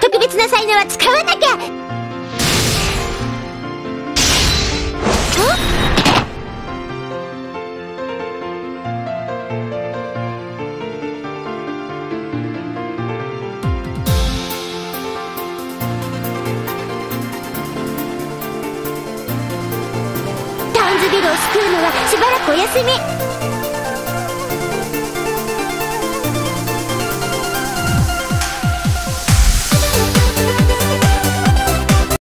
特別な才能は使わなきゃ。ビルを救うのはしばらくお休み。